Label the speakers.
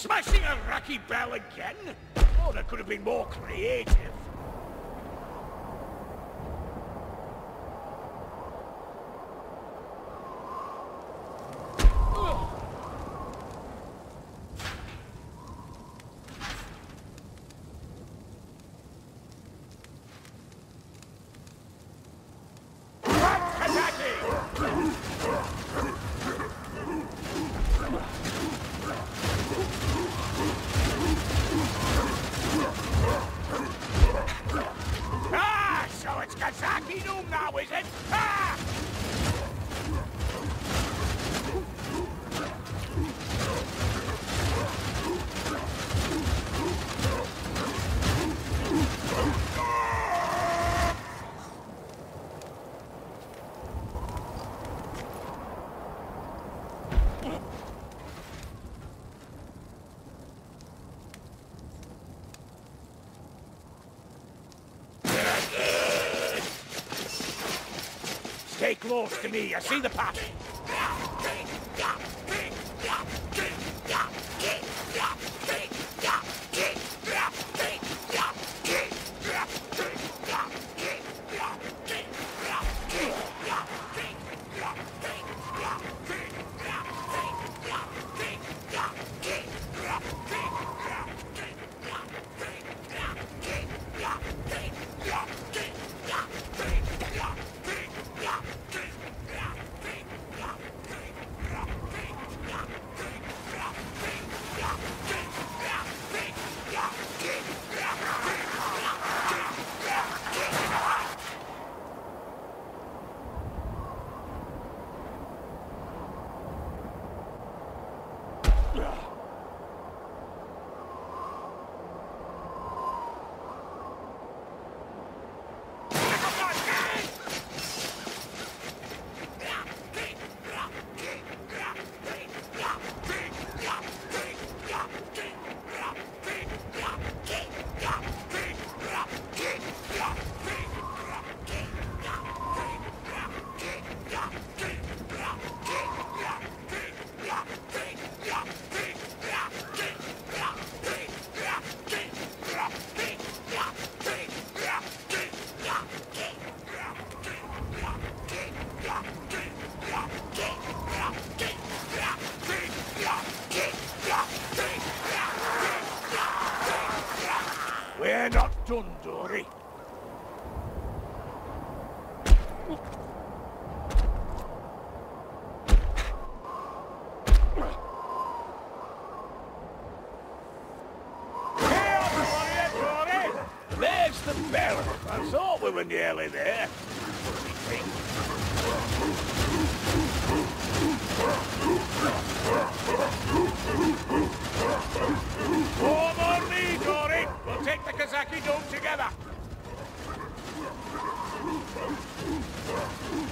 Speaker 1: Smashing a Rocky Bell again? Oh, that could have been more creative. Now, is it? Ah! Stay close to me. I see the path. Dory! There's the bell. I thought we were nearly there. Kazaki Dome together.